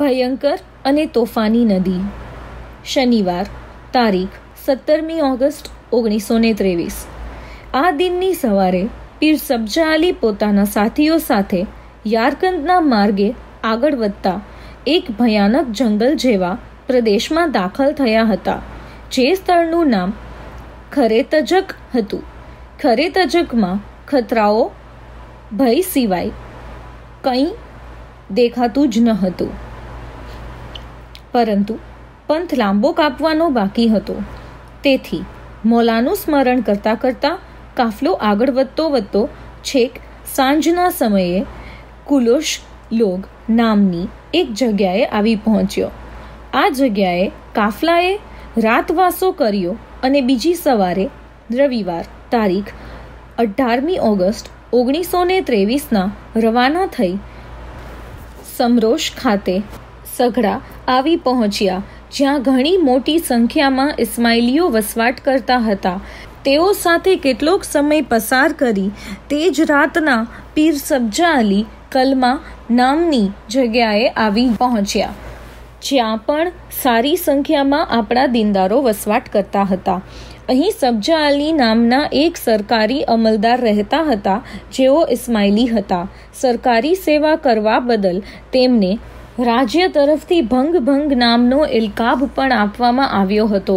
ભયંકર અને તોફાની નદી. શનિવાર, તારીખ, સત્તરમી ઓગસ્ટ ઓગણીસો ને ત્રેવીસ. આ દિનની સવારે પીર સબ્જા અલી પોતાના સાથીઓ સાથે યારકંદના માર્ગે આગળ વધતા એક ભયાનક જંગલ જેવા પ્રદેશમાં દાખલ થયા હતા, જે સ્થળનું નામ ખરેતજક હતું. ખરેતજકમાં ખતરાઓ ભય સિવાય કંઈ દેખાતું જ ન હતું. પરંતુ પંથ લાંબો કાપવાનો બાકી હતો. તેથી મોલાનું સ્મરણ કરતાં કરતાં કાફલો આગળ વધતો વધતો છેક સાંજના સમયે કુલોશ લોગ નામની એક જગ્યાએ આવી પહોંચ્યો. આ જગ્યાએ કાફલાએ રાતવાસો કર્યો અને બીજી સવારે રવિવાર તારીખ અઢારમી ઓગસ્ટ ઓગણીસો ને ત્રેવીસના રવાના થઈ સમરોશ ખાતે સઘળા આવી પહોંચ્યા, જ્યાં ઘણી મોટી સંખ્યામાં ઇસ્માઇલીઓ વસવાટ કરતા હતા. તેઓ સાથે કેટલોક સમય પસાર કરી તે જ રાતના પીર સબ્જા અલી કલમા નામની જગ્યાએ આવી પહોંચ્યા, જ્યાં પણ સારી સંખ્યામાં આપણા દિનદારો વસવાટ કરતા હતા. અહીં સબ્જા અલી નામના એક સરકારી અમલદાર રહેતા હતા, જેઓ ઇસ્માઇલી હતા. સરકારી સેવા કરવા બદલ તેમને રાજ્ય તરફથી ભંગ ભંગ નામનો ઇલકાબ પણ આપવામાં આવ્યો હતો.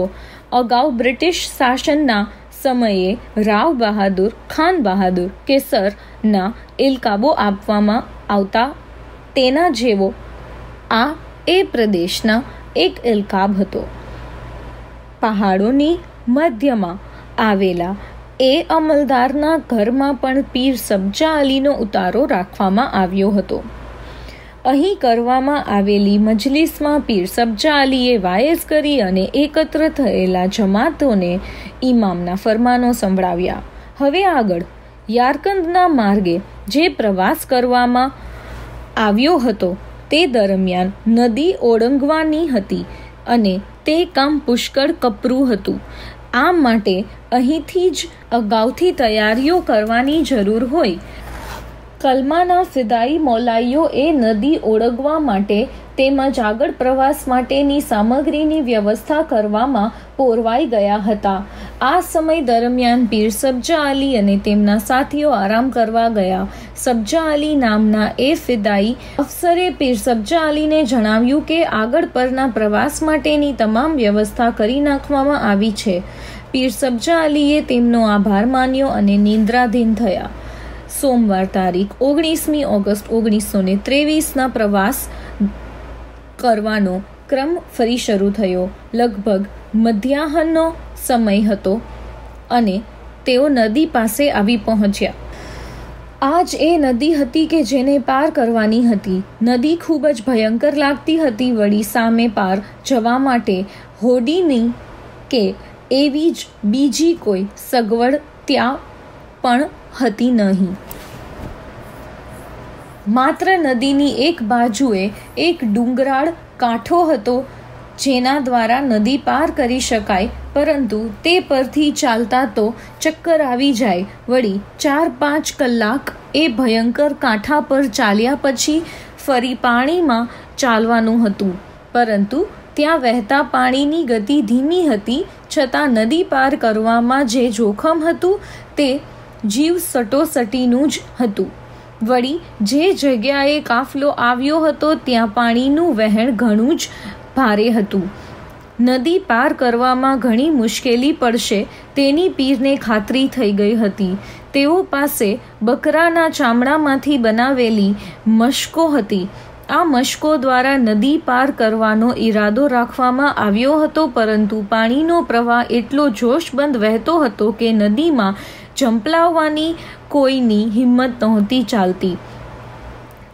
અગાઉ બ્રિટિશ શાસનના સમયે રાવ બહાદુર, ખાન બહાદુર કેસરના ઇલકાબો આપવામાં આવતા તેના જેવો આ એ પ્રદેશના એક ઇલકાબ હતો. પહાડોની મધ્યમાં આવેલા એ અમલદારના ઘરમાં પણ પીર સબ્જા અલીનો ઉતારો રાખવામાં આવ્યો હતો. અહીં કરવામાં આવેલી મજલિસમાં પીર સબ્જા અલીએ વાયસ કરી અને એકત્ર થયેલા જમાતોને ઇમામના ફરમાનો સંભળાવ્યા. હવે આગળ, યારકંદના માર્ગે જે પ્રવાસ કરવામાં આવ્યો હતો તે દરમિયાન નદી ઓળંગવાની હતી અને તે કામ પુષ્કળ કપરું હતું. આ માટે અહીંથી જ અગાઉથી તૈયારીઓ કરવાની જરૂર હોય કલમાના ફિદાઈ એ નદી ઓળગવા માટે તેમજ આગળ પ્રવાસ માટેની સામગ્રીની વ્યવસ્થા કરવામાં પોરવાઈ ગયા હતા. આ સમય દરમિયાન પીર સબ્જા અલી અને તેમના સાથીઓ આરામ કરવા ગયા. સબ્જા અલી નામના એ ફિદાઈ અફસરે પીર સબ્જા અલીને જણાવ્યું કે આગળ પરના પ્રવાસ માટેની તમામ વ્યવસ્થા કરી નાખવામાં આવી છે. પીર સબ્જા અલીએ તેમનો આભાર માન્યો અને નિંદ્રાધીન થયા. સોમવાર તારીખ ઓગણીસમી ઓગસ્ટ ઓગણીસો ને ત્રેવીસના પ્રવાસ કરવાનો ક્રમ ફરી શરૂ થયો. લગભગ મધ્યાહનનો સમય હતો અને તેઓ નદી પાસે આવી પહોંચ્યા. આજ એ નદી હતી કે જેને પાર કરવાની હતી. નદી ખૂબ જ ભયંકર લાગતી હતી. વળી સામે પાર જવા માટે હોડીની કે એવી જ બીજી કોઈ સગવડ ત્યાં પણ હતી નહીં. માત્ર નદીની એક બાજુએ એક ડુંગરાળ કાંઠો હતો, જેના દ્વારા નદી પાર કરી શકાય, પરંતુ તે પરથી ચાલતા તો ચક્કર આવી જાય. વળી ચાર પાંચ કલાક એ ભયંકર કાંઠા પર ચાલ્યા પછી ફરી પાણીમાં ચાલવાનું હતું. પરંતુ ત્યાં વહેતા પાણીની ગતિ ધીમી હતી, છતાં નદી પાર કરવામાં જે જોખમ હતું તે જીવ સટોસટીનું જ હતું. વળી, જે જગ્યાએ કાફલો આવ્યો હતો, ત્યાં પાણીનું વહેણ ઘણું જ ભારે હતું. નદી પાર કરવામાં ઘણી મુશ્કેલી પડશે, તેની પીરને ખાતરી થઈ ગઈ હતી. તેઓ પાસે બકરાના ચામડામાંથી બનાવેલી મશકો હતી. આ મશકો દ્વારા નદી પાર કરવાનો ઈરાદો રાખવામાં આવ્યો હતો, પરંતુ પાણીનો પ્રવાહ એટલો જોશબંધ વહેતો હતો કે નદીમાં ઝંપલાવવાની કોઈની હિંમત નહોતી ચાલતી.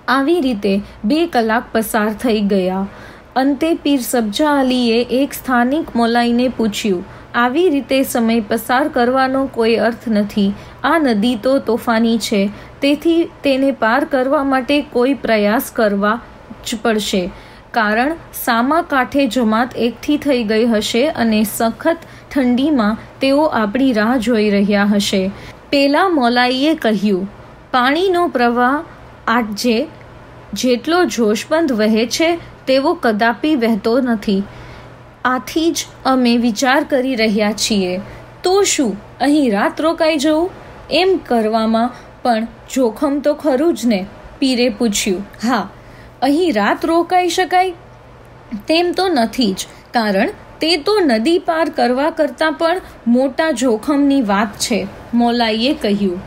આવી રીતે બે કલાક પસાર થઈ ગયા. અંતે પીર સબ્જા અલીએ એક સ્થાનિક મોલાઈને પૂછ્યું, આવી રીતે સમય પસાર કરવાનો કોઈ અર્થ નથી. આ નદી તો તોફાની છે. તેથી તેને પાર કરવા માટે કોઈ પ્રયાસ કરવા જ પડશે. કારણ સામા કાંઠે જમાત એકઠી થઈ ગઈ હશે અને સખત ઠંડીમાં તેઓ આપણી રાહ જોઈ રહ્યા હશે. પેલા મોલાઈએ કહ્યું, પાણીનો પ્રવાહ આજે જેટલો જોશબંધ વહે છે, તેવો કદાપી વહેતો નથી. આથી જ અમે વિચાર કરી રહ્યા છીએ. તો શું, અહીં રાત રોકાઈ જવું? એમ કરવામાં પણ જોખમ તો ખરું જ ને, પીરે પૂછ્યું. હા, અહીં રાત રોકાઈ શકાય? તેમ તો નથી જ, કારણ તે તો નદી પાર કરવા કરતાં પણ મોટા જોખમની વાત છે, મોલાઈએ કહ્યું.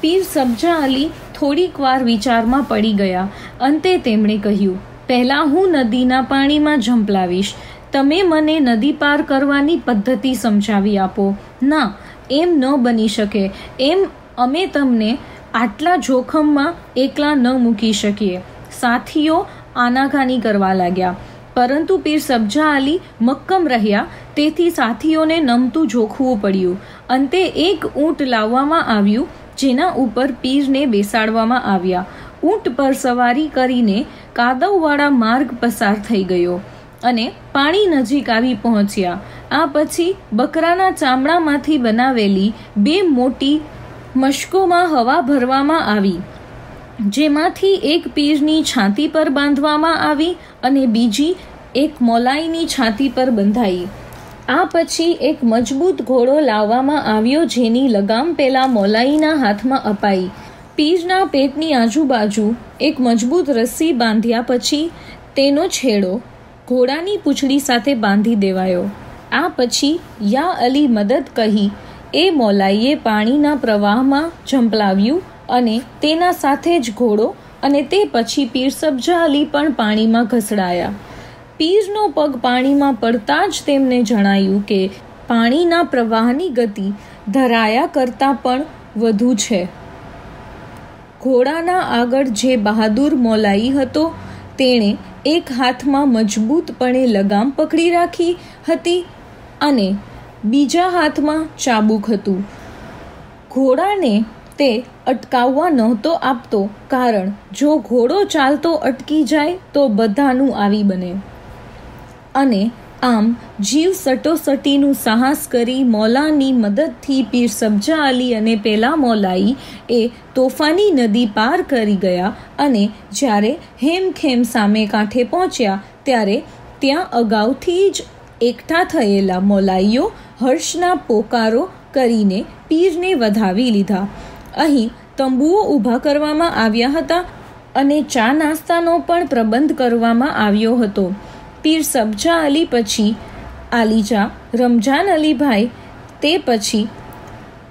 પીર સબજા અલી થોડીક વાર વિચારમાં પડી ગયા. અંતે તેમણે કહ્યું, પહેલાં હું નદીના પાણીમાં ઝંપલાવીશ. તમે મને નદી પાર કરવાની પદ્ધતિ સમજાવી આપો. ના, એમ ન બની શકે. એમ અમે તમને આટલા જોખમમાં એકલા ન મૂકી શકીએ. સાથીઓ આનાકાની કરવા લાગ્યા. પરંતુ પીર સબ્જા અલી મક્કમ રહ્યા, તેથી સાથીઓને નમતું જોખવું પડ્યું. અંતે એક ઊંટ લાવવામાં આવ્યું, જેના ઉપર પીરને બેસાડવામાં આવ્યા. ઊંટ પર સવારી કરીને કાદવવાળા માર્ગ પસાર થઈ ગયો અને પાણી નજીક આવી પહોંચ્યા. આ પછી બકરાના ચામડામાંથી બનાવેલી બે મોટી મશકોમાં હવા ભરવામાં આવી. જેમાંથી એક પીરની છાતી પર બાંધવામાં આવી અને બીજી એક મોલાઈની છાતી પર બંધાઈ. આ પછી એક મજબૂત ઘોડો લાવવામાં આવ્યો જેની લગામ પેલા મોલાઈના હાથમાં અપાઈ. પીરના પેટની આજુબાજુ એક મજબૂત રસ્સી બાંધ્યા પછી તેનો છેડો ઘોડાની પૂંછડી સાથે બાંધી દેવાયો. આ પછી યા અલી મદદ કહી એ મોલાઈએ પાણીના પ્રવાહમાં ઝંપલાવ્યું અને તેના સાથે જ ઘોડો અને તે પછી પીર સબજા અલી પણ પાણીમાં ઘસડાયા. પીરનો પગ પાણીમાં પડતા જ તેમને જણાયું કે, પાણીના પ્રવાહની ગતિ ધરાયા કરતાં પણ વધુ છે. ઘોડાના આગળ જે બહાદુર મોલાઈ હતો, તેણે એક હાથમાં મજબૂતપણે લગામ પકડી રાખી હતી અને બીજા હાથમાં ચાબુક હતું. ઘોડાને તે અટકાવવા નહોતો આપતો, કારણ જો ઘોડો ચાલતો અટકી જાય તો બધાનું આવી બને. અને આમ જીવ સટોસટીનું સાહસ કરી મૌલાની મદદથી પીર સબ્જા અલી અને પેલા મૌલાઈ એ તોફાની નદી પાર કરી ગયા અને જ્યારે હેમખેમ સામે કાંઠે પહોંચ્યા, ત્યારે ત્યાં અગાઉથી જ એકઠા થયેલા મૌલાઈઓ હર્ષના પોકારો કરીને પીરને વધાવી લીધા. અહીં તંબુઓ ઊભા કરવામાં આવ્યા હતા અને ચા નાસ્તાનો પણ પ્રબંધ કરવામાં આવ્યો હતો. પીર સબજા અલી પછી આલીજા, રમજાન અલીભાઈ, તે પછી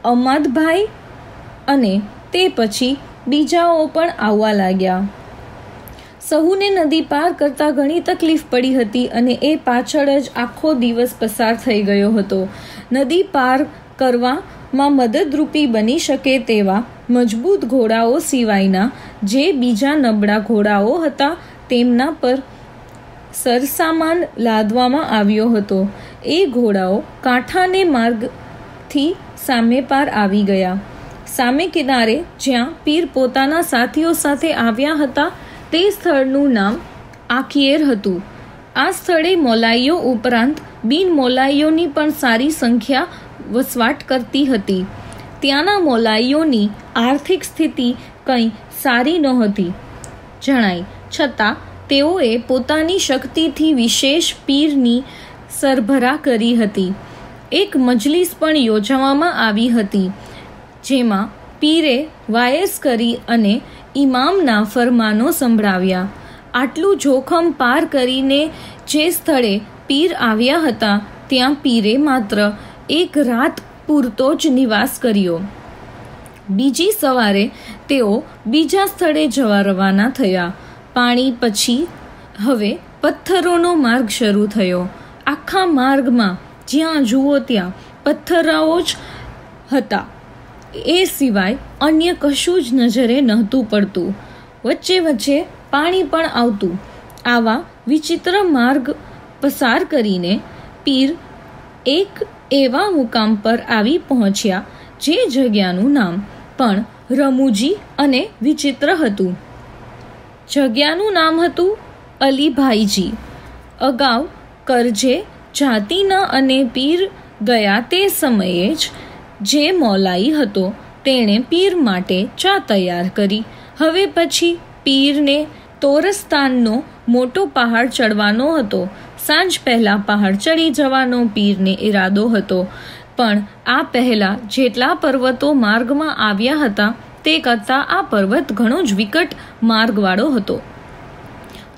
અમાદભાઈ અને તે પછી બીજાઓ પણ આવવા લાગ્યા. સહુને નદી પાર કરતાં ઘણી તકલીફ પડી હતી અને એ પાછળ જ આખો દિવસ પસાર થઈ ગયો હતો. નદી પાર કરવામાં મદદરૂપી બની શકે તેવા મજબૂત ઘોડાઓ સિવાયના જે બીજા નબળા ઘોડાઓ હતા તેમના પર સરસામાન લાદવામાં આવ્યો હતો. એ ઘોડાઓ કાંઠાને માર્ગથી સામે પાર આવી ગયા. સામે કિનારે જ્યાં પીર પોતાના સાથીઓ સાથે આવ્યા હતા તે સ્થળનું નામ આખિયેર હતું. આ સ્થળે મોલાઈઓ ઉપરાંત બિન મોલાઈઓની પણ સારી સંખ્યા વસવાટ કરતી હતી. ત્યાંના મોલાઈઓની આર્થિક સ્થિતિ કંઈ સારી નહોતી. જણાય, છતાં તેઓએ પોતાની શક્તિથી વિશેષ પીરની સરભરા કરી હતી. એક મજલિસ પણ યોજવામાં આવી હતી, જેમાં પીરે વાયસ કરી અને ઇમામના ફરમાનો સંભળાવ્યા. આટલું જોખમ પાર કરીને જે સ્થળે પીર આવ્યા હતા, ત્યાં પીરે માત્ર એક રાત પૂરતો જ નિવાસ કર્યો. બીજી સવારે તેઓ બીજા સ્થળે જવા રવાના થયા. પાણી પછી હવે પથ્થરોનો માર્ગ શરૂ થયો. આખા માર્ગમાં જ્યાં જુઓ ત્યાં પથ્થરાઓ જ હતા. એ સિવાય અન્ય કશું જ નજરે નહોતું પડતું. વચ્ચે વચ્ચે પાણી પણ આવતું. આવા વિચિત્ર માર્ગ પસાર કરીને પીર એક એવા મુકામ પર આવી પહોંચ્યા જે જગ્યાનું નામ પણ રમૂજી અને વિચિત્ર હતું. જગ્યાનું નામ હતું અલીભાઈજી. અગાઉ કરજે જાતિના અને પીર ગયા તે સમયે જ જે મૌલાઈ હતો તેણે પીર માટે ચા તૈયાર કરી. હવે પછી પીરને તોરસ્તાનનો મોટો પહાડ ચડવાનો હતો. સાંજ પહેલાં પહાડ ચડી જવાનો પીરને ઈરાદો હતો. પણ આ પહેલાં જેટલા પર્વતો માર્ગમાં આવ્યા હતા, તે કરતાં આ પર્વત ઘણો જ વિકટ માર્ગવાળો હતો.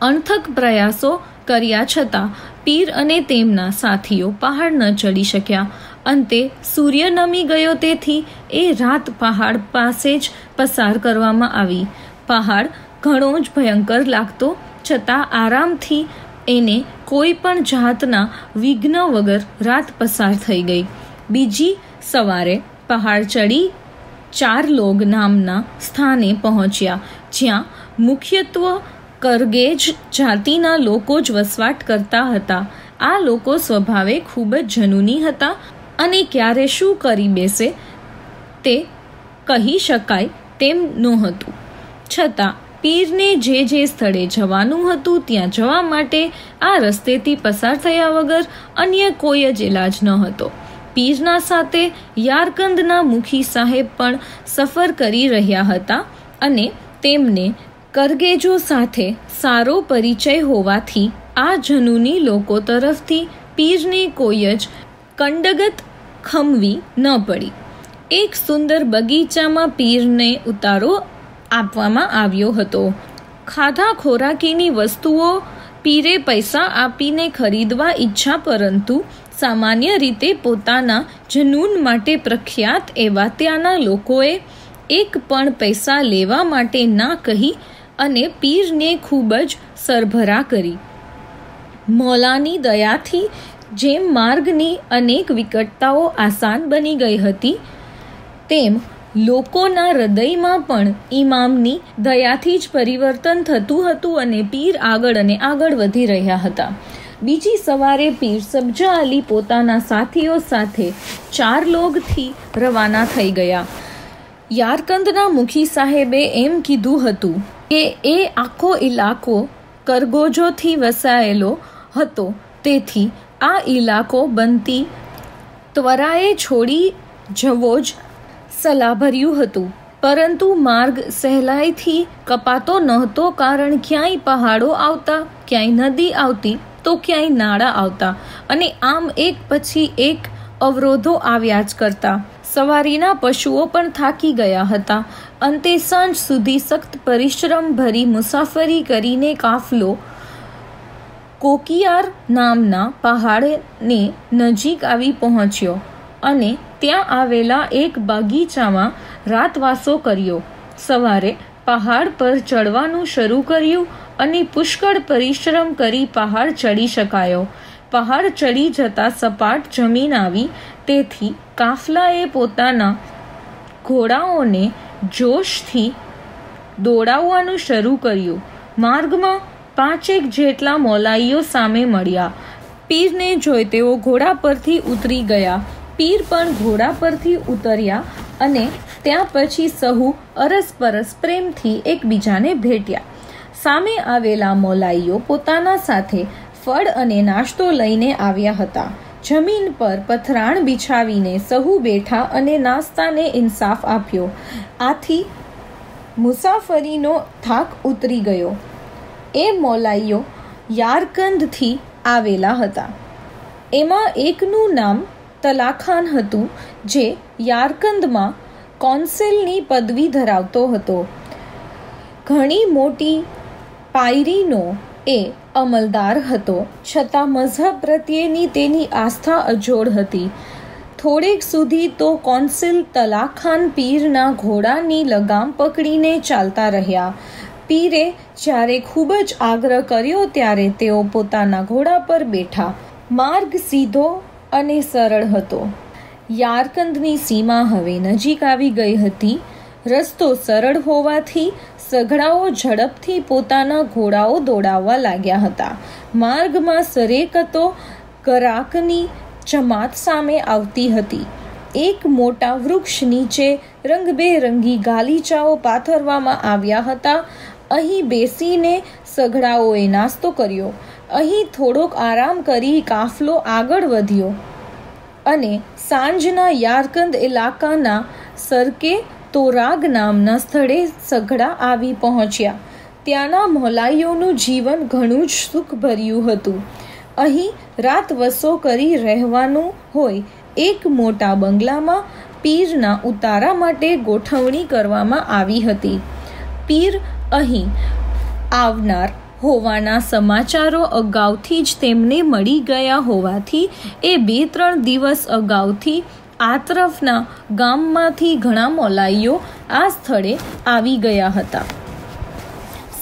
અણથક પ્રયાસો કર્યા છતાં પીર અને તેમના સાથીઓ પહાડ ન ચડી શક્યા. અંતે સૂર્ય નમી ગયો તેથી એ રાત પહાડ પાસે જ પસાર કરવામાં આવી. પહાડ ઘણો જ ભયંકર લાગતો, છતાં આરામથી એને કોઈ પણ જાતના વિઘ્ન વગર રાત પસાર થઈ ગઈ. બીજી સવારે પહાડ ચડી ચાર લોગ નામના સ્થાને પહોંચ્યા, જ્યાં મુખ્યત્વે કરગેજ જાતિના લોકો જ વસવાટ કરતા હતા. આ લોકો સ્વભાવે ખૂબ જ જનૂની હતા અને ક્યારે શું કરી બેસે તે કહી શકાય તેમ નહોતું. છતાં પીરને જે જે સ્થળે જવાનું હતું ત્યાં જવા માટે આ રસ્તેથી પસાર થયા વગર અન્ય કોઈ જ ઇલાજ ન હતો. પીરના સાથે યારકંદના મુખી સાહેબ પણ સફર કરી રહ્યા હતા અને તેમને કરગેજો સાથે સારો પરિચય હોવાથી આ જનૂની લોકો તરફથી પીરને કોઈ જ કંડગત ખમવી ન પડી. એક સુંદર બગીચામાં પીરને ઉતારો આપવામાં આવ્યો હતો. ખાધા ખોરાકીની વસ્તુઓ પીરે પૈસા આપીને ખરીદવા ઈચ્છા પરંતુ સામાન્ય રીતે પોતાના જનૂન માટે પ્રખ્યાત એવા ત્યાંના લોકોએ એક પણ પૈસા લેવા માટે ના કહી અને પીરને ખૂબ જ સરભરા કરી. મોલાની દયાથી જેમ માર્ગની અનેક વિકટતાઓ આસાન બની ગઈ હતી, તેમ લોકોના હૃદયમાં પણ ઇમામની દયાથી જ પરિવર્તન થતું હતું અને પીર આગળ અને આગળ વધી રહ્યા હતા. બીજી સવારે પીર સબજા અલી પોતાના સાથીઓ સાથે ચાર લોગથી રવાના થઈ ગયા. યારકંદના મુખી સાહેબે એમ કીધું હતું કે, એ આખો ઇલાકો કરગોજોથી વસાયેલો હતો. તેથી આ ઇલાકો બનતી ત્વરાએ છોડી જવો જ સલાહભર્યું હતું. પરંતુ માર્ગ સહેલાઈથી કપાતો નહોતો કારણ ક્યાંય પહાડો આવતા, ક્યાંય નદી આવતી, તો ક્યાંય નાળા આવતા અને આમ એક પછી એક અવરોધો આવ્યા જ કરતા. સવારીના પશુઓ પણ થાકી ગયા હતા. અંતે સાંજ સુધી સખ્ત પરિશ્રમ ભરી મુસાફરી કરીને કાફલો કોકિયાર નામના પહાડને નજીક આવી પહોંચ્યો. અને ત્યાં આવેલા એક બગીચામાં રાતવાસો કર્યો. સવારે પહાડ પર ચડવાનું શરૂ કર્યું અને પુષ્કળ પરિશ્રમ કરી પહાડ ચડી શકાયો. પહાડ ચડી જતા સપાટ જમીન આવી. તેથી કાફલાએ પોતાના ઘોડાઓને જોશથી દોડાવવાનું શરૂ કર્યું. માર્ગમાં પાંચેક જેટલા મોલાઈઓ સામે મળ્યા. પીરને જોઈ તેઓ ઘોડા પરથી ઉતરી ગયા. પીર પણ ઘોડા પરથી ઉતર્યા અને ત્યાં પછી સહુ અરસપરસ પ્રેમથી એકબીજાને ભેટ્યા. સામે આવેલા મોલાઈઓ પોતાના સાથે ફળ અને નાસ્તો લઈને આવ્યા હતા. જમીન પર પથરાણ બિછાવીને સહુ બેઠા અને નાસ્તાને ઇન્સાફ આપ્યો. આથી મુસાફરીનો થાક ઉતરી ગયો. એ મોલાઈઓ યારકંદથી આવેલા હતા. એમાં એકનું નામ તલાખાન હતું જે યારકંદમાં કોન્સિલની પદવી ધરાવતો હતો. ઘણી મોટી પાયરીનો એ અમલદાર હતો, છતાં મઝહબ પ્રત્યેની તેની આસ્થા અજોડ હતી. થોડેક સુધી તો કોન્સિલ તલાખાન પીરના ઘોડાની લગામ પકડીને ચાલતા રહ્યા. પીરે જ્યારે ખૂબ જ આગ્રહ કર્યો ત્યારે તેઓ પોતાના ઘોડા પર બેઠા. માર્ગ સીધો અને સરળ હતો. યારકંદની સીમા હવે નજીક આવી ગઈ હતી. રસ્તો સરળ હોવાથી સઘળાઓ ઝડપથી પોતાના ઘોડાઓ દોડાવવા લાગ્યા હતા. માર્ગમાં સરેકતો કરાકની જમાત સામે આવતી હતી. એક મોટા વૃક્ષ નીચે રંગબેરંગી ગાલીચાઓ પાથરવામાં આવ્યા હતા. અહીં બેસીને સઘળાઓએ નાસ્તો કર્યો. અહીં થોડોક આરામ કરી કાફલો આગળ વધ્યો અને સાંજના યારકંદ ઇલાકાના સરકે તોરાગ નામના સ્થળે સઘળા આવી પહોંચ્યા. ત્યાંના મોલાઈઓનું જીવન ઘણું જ સુખભર્યું હતું. અહીં રાત વસો કરી રહેવાનું હોય એક મોટા બંગલામાં પીરના ઉતારા માટે ગોઠવણી કરવામાં આવી હતી. પીર અહીં આવનાર હોવાના સમાચારો અગાઉથી જ તેમને મળી ગયા હોવાથી એ બે ત્રણ દિવસ અગાઉથી આ તરફના ગામમાંથી ઘણા મોલાઈઓ આ સ્થળે આવી ગયા હતા.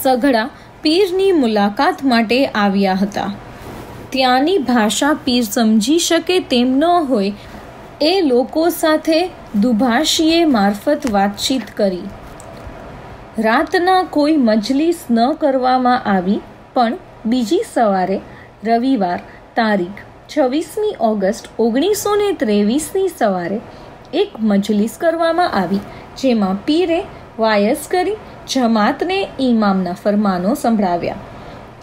સઘળા પીરની મુલાકાત માટે આવ્યા હતા. ત્યાંની ભાષા પીર સમજી શકે તેમ ન હોય એ લોકો સાથે દુભાષીએ મારફત વાતચીત કરી. રાતના કોઈ મજલિસ ન કરવામાં આવી, પણ બીજી સવારે રવિવાર તારીખ છવ્વીસમી ઓગસ્ટ ઓગણીસો ને ત્રેવીસની સવારે એક મજલિસ કરવામાં આવી, જેમાં પીરે વાયસ કરી જમાતને ઇમામના ફરમાનો સંભળાવ્યા.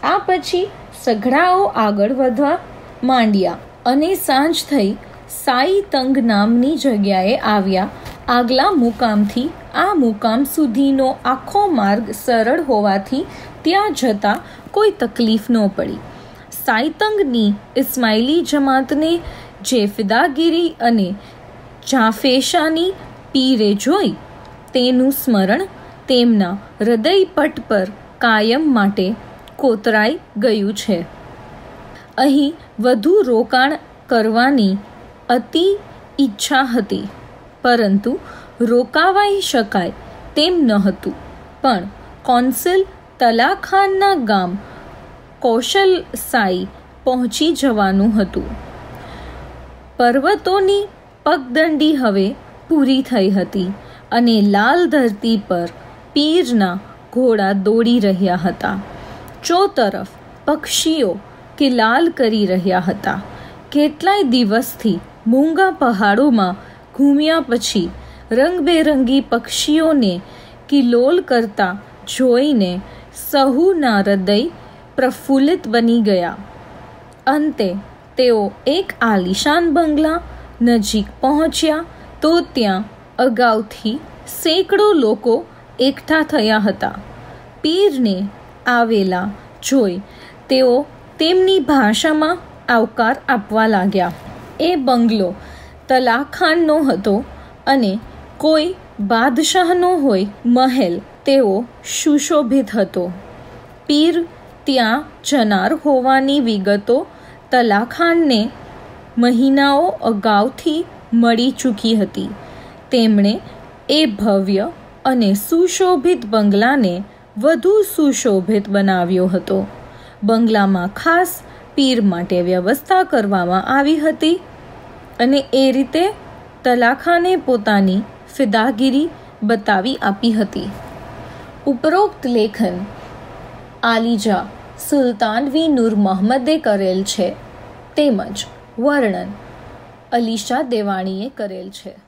આ પછી સઘળાઓ આગળ વધવા માંડ્યા અને સાંજ થઈ સાઈ તંગ નામની જગ્યાએ આવ્યા આગલા મુકામથી, આ મુકામ સુધીનો આખો માર્ગ સરળ હોવાથી ત્યાં જતાં કોઈ તકલીફ ન પડી. સાઈતંગની ઇસ્માઇલી જમાતને જે ફિદાગીરી અને જાફેશાની પીરે જોઈ તેનું સ્મરણ તેમના હૃદયપટ પર કાયમ માટે કોતરાઈ ગયું છે. અહીં વધુ રોકાણ કરવાની અતિ ઈચ્છા હતી. પરંતુ રોકાવાઈ શકાય તેમ ન હતું. પણ કોન્સિલ તલાખાનના ગામ કૌશલ સાઈ પહોંચી જવાનું હતું. પર્વતોની પગદંડી હવે પૂરી થઈ હતી અને લાલ ધરતી પર પીરના ઘોડા દોડી રહ્યા હતા. ચોતરફ પક્ષીઓ કે લાલ કરી રહ્યા હતા. કેટલાય દિવસથી મૂંગા પહાડોમાં ઘૂમ્યા પછી રંગબેરંગી પક્ષીઓને કિલોલ કરતા જોઈને સહુના હૃદય પ્રફુલ્લિત બની ગયા. અંતે તેઓ એક આલિશાન બંગલા નજીક પહોંચ્યા તો ત્યાં અગાઉથી સેંકડો લોકો એકઠા થયા હતા. પીરને આવેલા જોઈ તેઓ તેમની ભાષામાં આવકાર આપવા લાગ્યા. એ બંગલો તલાખાનનો હતો અને કોઈ બાદશાહનો હોય મહેલ તેઓ સુશોભિત હતો. પીર ત્યાં જનાર હોવાની વિગતો તલાખાનને મહિનાઓ અગાઉથી મળી ચૂકી હતી. તેમણે એ ભવ્ય અને સુશોભિત બંગલાને વધુ સુશોભિત બનાવ્યો હતો. બંગલામાં ખાસ પીર માટે વ્યવસ્થા કરવામાં આવી હતી અને એ રીતે તલાખાને પોતાની ફિદાગીરી બતાવી આપી હતી. ઉપરોક્ત લેખન આલિજા સુલતાન વી નૂર મોહમ્મદે કરેલ છે. તેમજ વર્ણન અલીશા દેવાણીએ કરેલ છે.